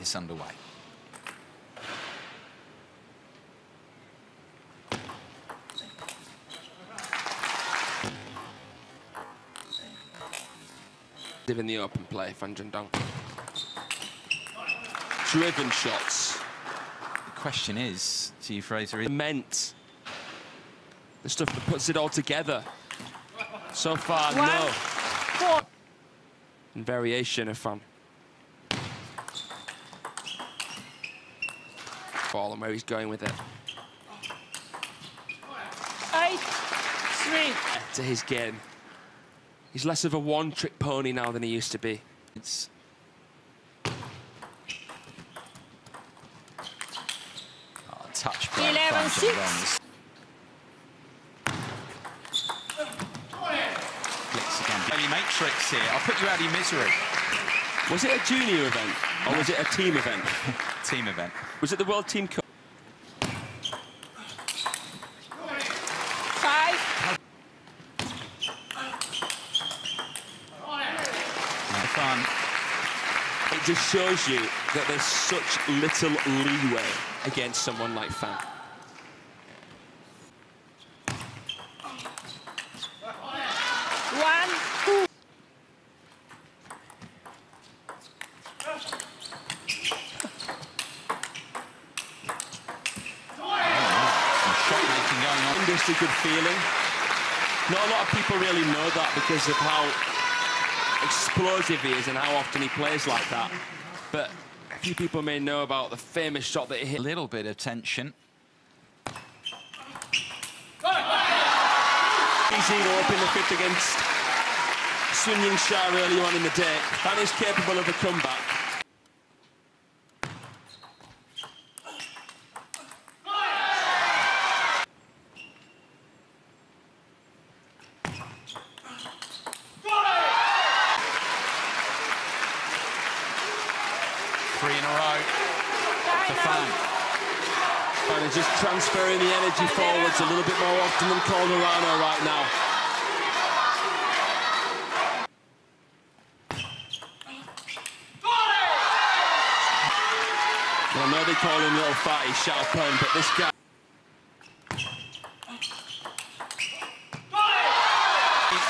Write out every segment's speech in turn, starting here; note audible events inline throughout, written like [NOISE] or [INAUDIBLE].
this underway. in the open play, Fan Zhendong. Driven shots. The question is, to you, Fraser, is Meant. The stuff that puts it all together. So far, One, no. four. And variation of fun. Ball and where he's going with it. Eight, three. To his game. He's less of a one-trick pony now than he used to be. it's oh, touch play. 11, Fan six. Dong's. Flicks again. Baby Matrix here. I'll put you out of your misery. Was it a junior event or was it a team event? [LAUGHS] Team event. Was it the World Team Cup? Five, No fun. It just shows you that there's such little leeway against someone like Fan. one, two. Some shot Just a good feeling. Not a lot of people really know that because of how explosive he is and how often he plays like that. But a few people may know about the famous shot that he hit. A little bit of tension. Easy to open the fifth against Sun Yingsha earlier on in the day. Fan is capable of a comeback. Three in a row for Fan. And is just transferring the energy forwards a little bit more often than Calderano right now. Well, I know they call him Little Fatty Xiao Pang, but this guy...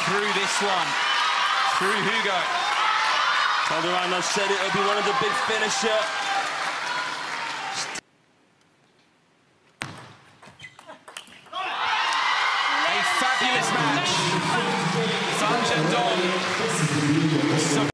Through this one. Through Hugo. Calderano said it'll be one of the big finisher. A fabulous match. Sanjay Dom.